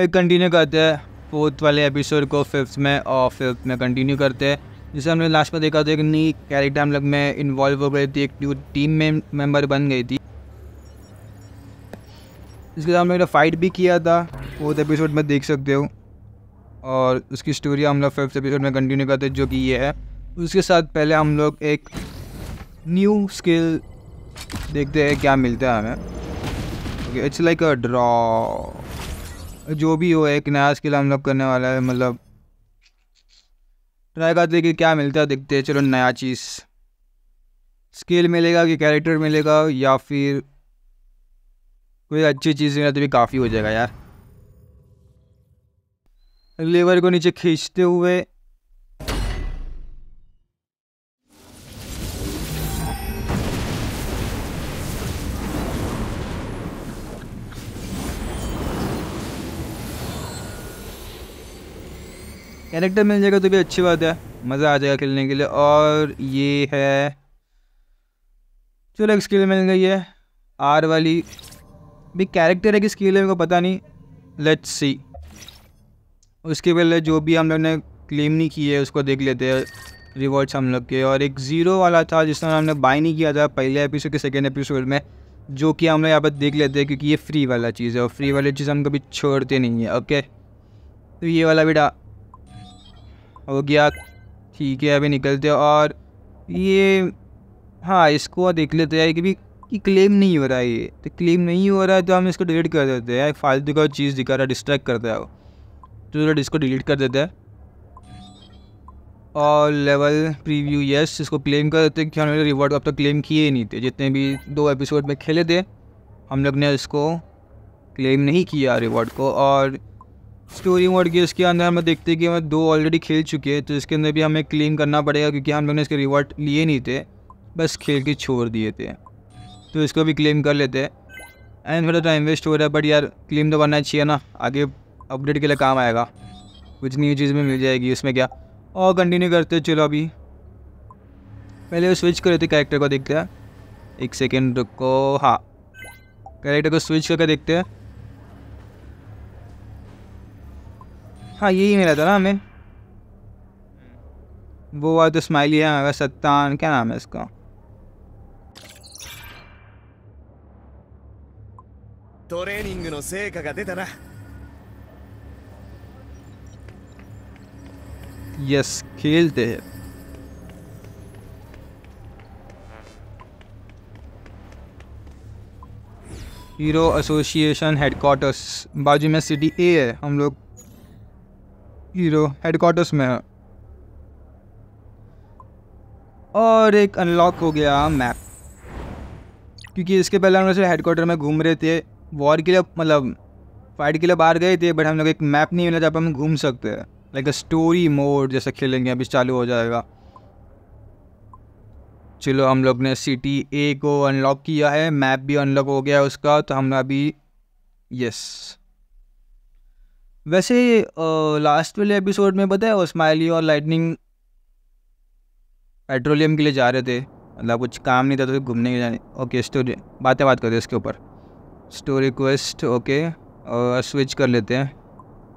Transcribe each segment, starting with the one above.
Continue करते हैं fourth वाले एपिसोड को फिफ्थ में और फिफ्थ में कंटिन्यू करते हैं। जिसे हमने लास्ट में देखा था एक नई कैरेक्टर हम लोग में इन्वॉल्व हो गई थी, एक न्यू टीम में मेंबर बन गई थी। इसके साथ हम लोग फाइट भी किया था फोर्थ एपिसोड में देख सकते हो। और उसकी स्टोरी हम लोग फिफ्थ एपिसोड में कंटिन्यू करते जो कि ये है। उसके साथ पहले हम लोग एक न्यू स्किल देखते हैं, क्या मिलता है हमें। इट्स लाइक अ ड्रॉ जो भी हो, एक नया स्किल हम लोग करने वाला है मतलब। ट्राई करते कि क्या मिलता है, देखते चलो नया चीज़ स्किल मिलेगा कि कैरेक्टर मिलेगा, या फिर कोई अच्छी चीज़ मिला तो भी काफ़ी हो जाएगा यार। लेवर को नीचे खींचते हुए कैरेक्टर मिल जाएगा तो भी अच्छी बात है। मज़ा आ जाएगा खेलने के लिए। और ये है, चलो एक स्किल मिल गई है आर वाली। भी कैरेक्टर है कि स्किल है मेरे को पता नहीं। लेट्स सी उसके पहले जो भी हम लोग ने क्लेम नहीं की है, उसको देख लेते हैं। रिवॉर्ड्स हम लोग के। और एक ज़ीरो वाला था जिसमें हमने बाई नहीं किया था पहले एपिसोड के सेकेंड एपिसोड में, जो कि हम लोग यहाँ पर देख लेते हैं, क्योंकि ये फ्री वाला चीज़ है। और फ्री वाली चीज़ हम कभी छोड़ते नहीं है ओके तो ये वाला बेटा हो गया। ठीक है, अभी निकलते हैं और ये हाँ इसको देख लेते हैं कि कि क्लेम नहीं हो रहा है ये। तो क्लेम नहीं हो रहा है तो हम इसको डिलीट कर देते हैं फालतू का चीज़ दिखा रहा है डिस्ट्रैक्ट करता है वो। तो इसको डिलीट कर देते हैं। और लेवल प्रीव्यू यस इसको क्लेम कर देते हैं कि हमने रिवॉर्ड अब तक तो क्लेम किए ही नहीं थे। जितने भी दो एपिसोड में खेले थे हम लोग ने इसको क्लेम नहीं किया रिवॉर्ड को। और स्टोरी मोड की इसके अंदर हमें देखते हैं कि हमें दो ऑलरेडी खेल चुके हैं तो इसके अंदर भी हमें क्लेम करना पड़ेगा क्योंकि हम लोग ने इसके रिवॉर्ड लिए नहीं थे, बस खेल के छोड़ दिए थे। तो इसको भी क्लेम कर लेते हैं। एंड थोड़ा टाइम वेस्ट हो रहा है बट यार क्लेम तो करना चाहिए ना, आगे अपडेट के लिए काम आएगा। कुछ न्यू चीज़ में मिल जाएगी उसमें क्या। और कंटिन्यू करते चलो अभी। पहले स्विच कर लेते कैरेक्टर को देखते हैं। एक सेकेंड को हाँ। कैरेक्टर को स्विच करके देखते हैं। हाँ यही मिला था ना हमें। वो वाला तो स्माइली है हमारा सत्तान, क्या नाम है इसका? ट्रेनिंग नो सेका देता ना यस खेलते हैं। हीरो एसोसिएशन हेडक्वार्टर्स बाजू में सिटी ए है, हम लोग हीरो हेडक्वार्टर्स में और एक अनलॉक हो गया मैप क्योंकि इसके पहले हम लोग हेडक्वार्टर में घूम रहे थे। वॉर के लिए मतलब फाइट के लिए बाहर गए थे बट हम लोग एक मैप नहीं मिला जहाँ पर हम घूम सकते हैं। लाइक अ स्टोरी मोड जैसे खेलेंगे, अभी चालू हो जाएगा। चलो, हम लोग ने सिटी ए को अनलॉक किया है मैप भी अनलॉक हो गया है उसका तो हम अभी यस वैसे लास्ट वाले एपिसोड में पता है वो स्माइली और लाइटनिंग पेट्रोलियम के लिए जा रहे थे। मतलब कुछ काम नहीं था तो घूमने के जाने ओके स्टोरी बातें बात करते हैं इसके ऊपर। स्टोरी क्वेस्ट ओके और स्विच कर लेते हैं।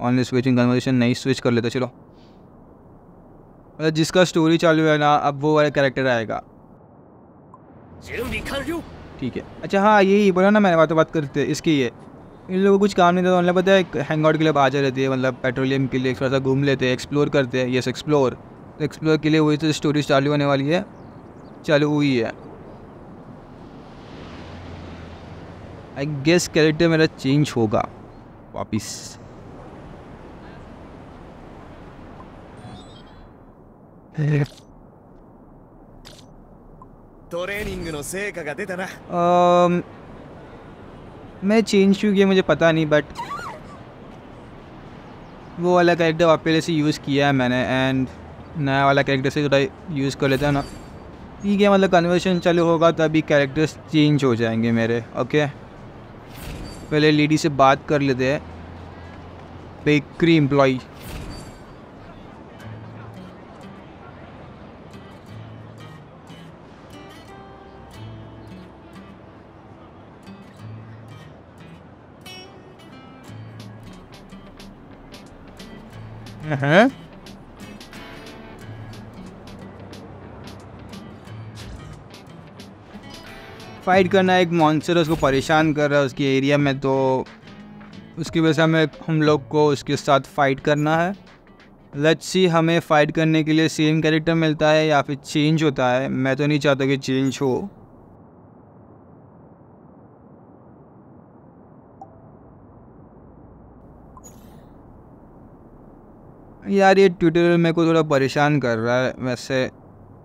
ऑनली स्विचिंग कन्वर्सेशन नहीं स्विच कर लेते चलो। मतलब जिसका स्टोरी चालू है ना अब वो वाला कैरेक्टर आएगा। ठीक है। अच्छा हाँ यही बोला ना मैंने बात बात करते इसकी ये इन लोगों को कुछ काम नहीं था उन्हें पता है हैंग आउट के लिए बाहर रहती है मतलब पेट्रोलियम के लिए थोड़ा सा घूम लेते हैं एक्सप्लोर करते हैं यस एक्सप्लोर एक्सप्लोर के लिए वही तो स्टोरी चालू होने वाली है चालू हुई है आई गेस कैरेक्टर मेरा चेंज होगा वापिस トレーニングの成果が出たな um, मैं चेंज क्यों किया मुझे पता नहीं बट वो वाला कैरेक्टर पहले से यूज़ किया है मैंने एंड नया वाला कैरेक्टर से थोड़ा यूज़ कर लेता है ना। ठीक है मतलब कन्वर्शन चालू होगा, तभी कैरेक्टर्स चेंज हो जाएँगे मेरे ओके पहले लेडी से बात कर लेते हैं। बेकरी एम्प्लॉय हैं फाइट करना एक मॉन्स्टर उसको परेशान कर रहा है उसके एरिया में तो उसकी वजह से हमें, हम लोग को उसके साथ फाइट करना है। लेट्स सी हमें फाइट करने के लिए सेम कैरेक्टर मिलता है या फिर चेंज होता है। मैं तो नहीं चाहता कि चेंज हो। यार ये ट्यूटोरियल मेरे को थोड़ा परेशान कर रहा है वैसे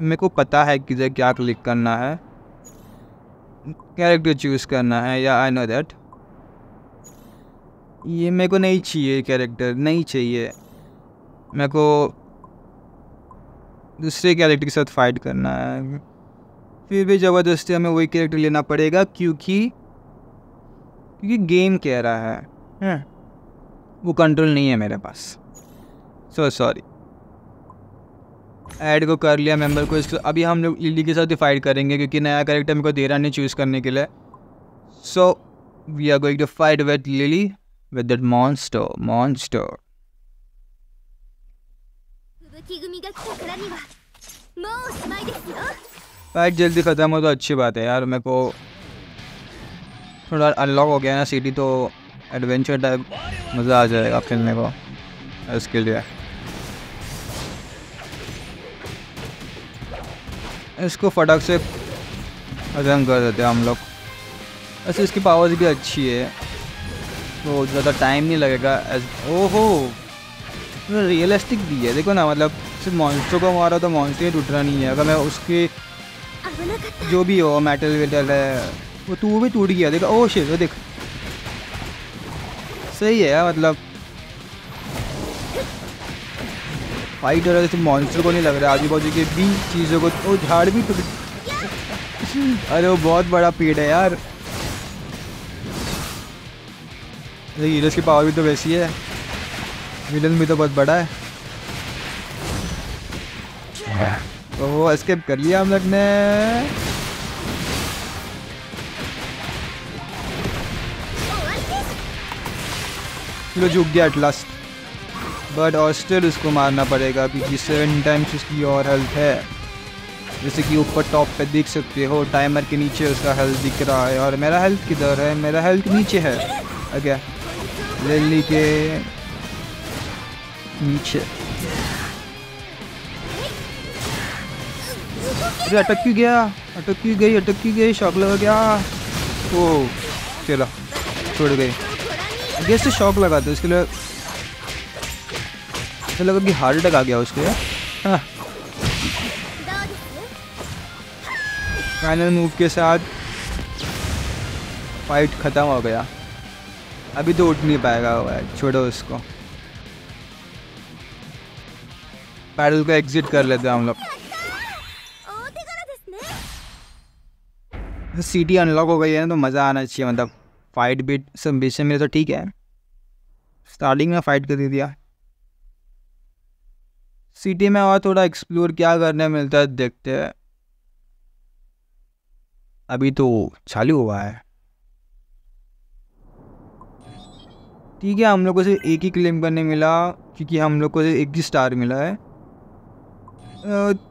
मेरे को पता है किधर क्या क्लिक करना है। कैरेक्टर चूज़ करना है या आई नो दैट ये मेरे को नहीं चाहिए कैरेक्टर नहीं चाहिए। मेरे को दूसरे कैरेक्टर के साथ फाइट करना है। फिर भी ज़बरदस्ती हमें वही कैरेक्टर लेना पड़ेगा क्योंकि क्योंकि गेम कह रहा है। हैं? वो कंट्रोल नहीं है मेरे पास। सो सॉरी ऐड को कर लिया मेंबर को इसको अभी हम लोग लिली के साथ ही फाइट करेंगे क्योंकि नया कैरेक्टर मेरे को दे रहा नहीं चूज़ करने के लिए so we are going to fight with Lily with that monster monster 吹雪組が来たからにはもうおしまいですよ fight जल्दी ख़त्म हो तो अच्छी बात है यार मेरे को थोड़ा अनलॉक हो गया ना सिटी तो एडवेंचर टाइप मज़ा आ जाएगा खेलने को इसके लिए इसको फटाक से खत्म कर देते हैं हम लोग। वैसे इसकी पावर्स भी अच्छी है। तो ज़्यादा टाइम नहीं लगेगा। ओहो! रियलिस्टिक भी है। देखो ना मतलब सिर्फ़ मॉन्स्टर को मारा तो मॉन्स्टर ही टूटना नहीं है। अगर मैं उसके जो भी हो मेटल वेटल है, वो तू भी टूट गया। देखो ओ शेर देख। सही है मतलब फाइट हो रहा है जैसे मॉन्स्टर को नहीं लग रहा। है आजू बाजू के भी चीज़ों को ओ, झाड़ भी टूट अरे, वो बहुत बड़ा पेड़ है यार। हीरोज की पावर भी तो वैसी है। विलन भी तो बहुत बड़ा है। ओह एस्केप कर लिया हम लोग ने। चलो, झुक गया एट लास्ट बट और स्टिल उसको मारना पड़ेगा क्योंकि सेवन टाइम्स उसकी और हेल्थ है। जैसे कि ऊपर टॉप पे देख सकते हो टाइमर के नीचे उसका हेल्थ दिख रहा है और मेरा हेल्थ किधर है? मेरा हेल्थ नीचे है। ओके लिली के नीचे। अरे, अटक क्यों गया? अटक क्यों गई? अटक क्यों गई? शॉक लगा गया ओ चलो। छोड़ गई। गैस से शॉक लगा था इसके लिए ऐसा लगा कि हार्ट अटैक आ गया उसको यार फाइनल मूव के साथ फाइट ख़त्म हो गया। अभी तो उठ नहीं पाएगा वो, छोड़ो उसको। पैडल को एग्जिट कर लेते हैं हम लोग। तो सिटी अनलॉक हो गई है ना तो मज़ा आना चाहिए मतलब फाइट बीट सब बीच में तो ठीक है। स्टार्टिंग में फ़ाइट कर दिया। सिटी में और थोड़ा एक्सप्लोर क्या करने मिलता है, देखते हैं। अभी तो चालू हुआ है। ठीक है, हम लोग को सिर्फ़ एक ही क्लेम करने मिला, क्योंकि हम लोग को सिर्फ़ एक ही स्टार मिला है।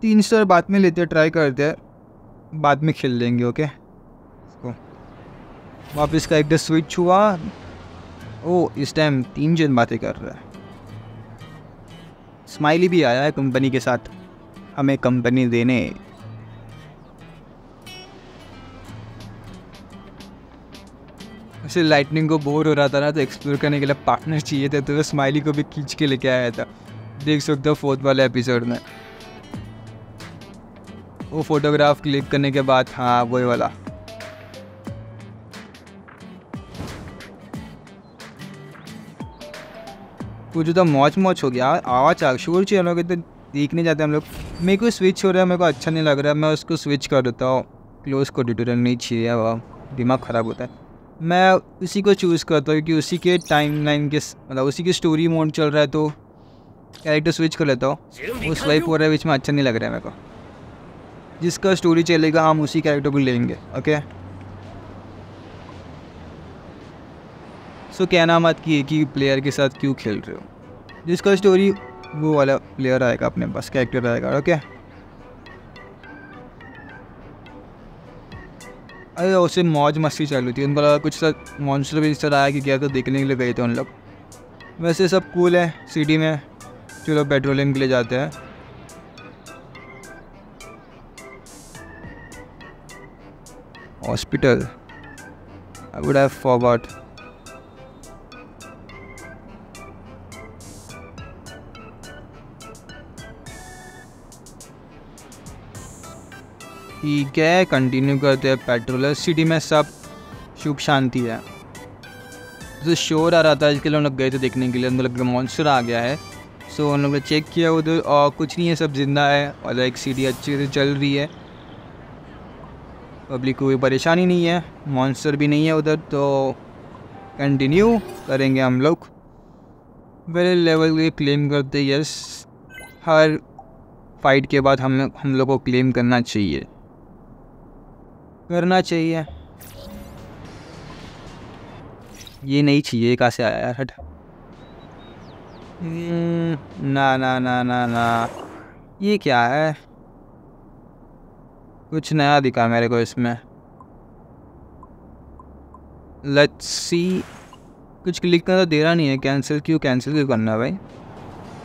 तीन स्टार बाद में लेते हैं ट्राई करते हैं। बाद में खेल लेंगे ओके इसको वापस का एक स्विच हुआ। ओ, इस टाइम तीन जन बातें कर रहा है। स्माइली भी आया है कंपनी के साथ। हमें कंपनी देने। वैसे लाइटनिंग को बोर हो रहा था ना तो एक्सप्लोर करने के लिए पार्टनर चाहिए थे तो स्माइली को भी खींच के लेके आया था। देख सकते हो फोर्थ वाले एपिसोड में। वो फोटोग्राफ क्लिक करने के बाद हाँ वही वाला। कुछ तो मौज मौज हो गया आवाज़ आ, शोर चाहिए लोग तो देखने जाते हम लोग। मेरे को स्विच हो रहा है, मेरे को अच्छा नहीं लग रहा है। मैं उसको स्विच कर देता हूँ। क्लोज को ट्यूटोरियल नहीं चाहिए वाह दिमाग ख़राब होता है। मैं उसी को चूज़ करता हूँ, क्योंकि उसी के टाइम लाइन के मतलब उसी की स्टोरी मोड चल रहा है तो कैरेक्टर स्विच कर लेता हूँ। उस वाइप हो रहा है, बीच में अच्छा नहीं लग रहा है मेरे को। जिसका स्टोरी चलेगा, हम उसी कैरेक्टर को लेंगे ओके सो कहना मत कि एक ही प्लेयर के साथ क्यों खेल रहे हो? जिसका स्टोरी वो वाला प्लेयर आएगा अपने पास कैरेक्टर आएगा ओके अरे उसे मौज मस्ती चालू थी, उनको लगा कुछ मॉन्स्टर भी तरह आया कि क्या तो देखने के लिए गए थे उन लोग। वैसे सब कूल है सिटी में, चलो पेट्रोलिंग के लिए जाते हैं। Hospital I would have forgot ठीक है कंटिन्यू करते हैं पेट्रोलर सिटी में सब सुख शांति है। जो शोर आ रहा था, इसके लिए हम लोग गए थे देखने के लिए। अंदर लग मॉन्स्टर आ गया है। सो हम लोग ने चेक किया उधर और कुछ नहीं है, सब ज़िंदा है और एक सिटी अच्छे से चल रही है। पब्लिक को कोई परेशानी नहीं है मॉन्स्टर भी नहीं है उधर। तो कंटिन्यू करेंगे हम लोग। पहले लेवल के क्लेम करते यस हर फाइट के बाद हम हम लोग को क्लेम करना चाहिए। करना चाहिए। ये नहीं चाहिए कहाँ से आया यार हट। हम्म, ना ना ना ना ना। ये क्या है? कुछ नया दिखा मेरे को इसमें। लेट्स सी कुछ क्लिक करना तो दे रहा नहीं है। कैंसिल क्यों? कैंसिल क्यों करना है भाई?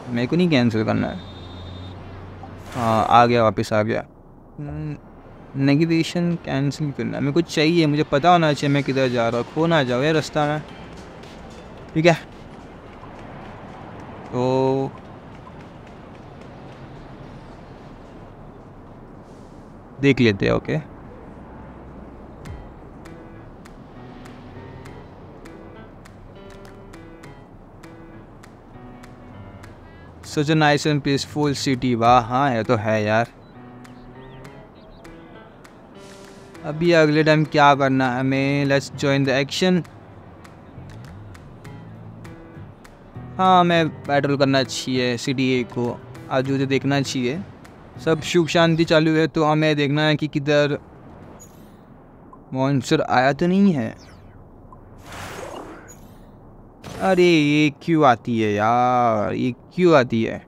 मेरे को नहीं कैंसिल करना है। हाँ आ गया वापस आ गया। नेगेटिवेशन कैंसिल करना। मेरे को चाहिए, मुझे पता होना चाहिए मैं किधर जा रहा हूँ। खो ना जाओ, ये रास्ता में ठीक है? तो देख लेते हैं okay such a nice and peaceful city वाह हाँ है तो है यार। अभी अगले टाइम क्या करना है? हमें लेट्स जॉइन द एक्शन हाँ मैं पेट्रोल करना चाहिए सिटी ए को। आज मुझे देखना चाहिए। सब सुख शांति चालू है तो हमें देखना है कि किधर मॉन्स्टर आया तो नहीं है। अरे, ये क्यों आती है यार? ये क्यों आती है?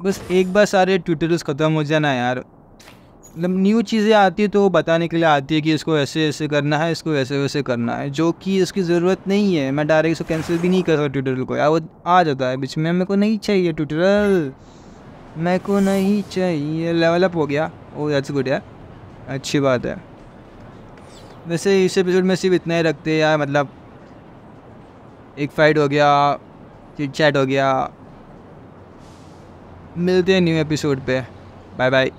बस एक बार सारे ट्यूटोरियल्स ख़त्म हो जाना यार। मतलब न्यू चीज़ें आती है तो बताने के लिए आती है कि इसको ऐसे ऐसे करना है, इसको ऐसे वैसे करना है, जो कि इसकी ज़रूरत नहीं है। मैं डायरेक्ट इसको कैंसिल भी नहीं कर सकता ट्यूटोरियल को। यार वो आ जाता है बीच में। मेरे को नहीं चाहिए ट्यूटोरियल। मेरे को नहीं चाहिए। लेवल अप हो गया। ओ दैट्स गुड यार अच्छी बात है। वैसे इस एपिसोड में सिर्फ़ इतना ही रखते हैं यार। मतलब एक फाइट हो गया चिट चैट हो गया। मिलते हैं न्यू एपिसोड पे। Bye bye